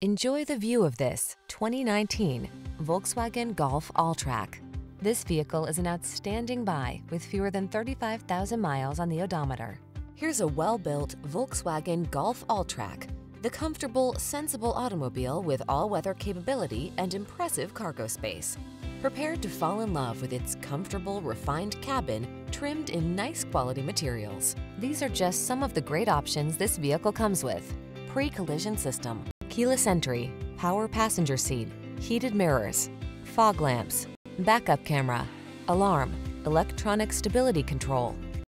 Enjoy the view of this 2019 Volkswagen Golf Alltrack. This vehicle is an outstanding buy with fewer than 35,000 miles on the odometer. Here's a well-built Volkswagen Golf Alltrack, the comfortable, sensible automobile with all-weather capability and impressive cargo space. Prepare to fall in love with its comfortable, refined cabin trimmed in nice quality materials. These are just some of the great options this vehicle comes with. Pre-collision system, keyless entry, power passenger seat, heated mirrors, fog lamps, backup camera, alarm, electronic stability control,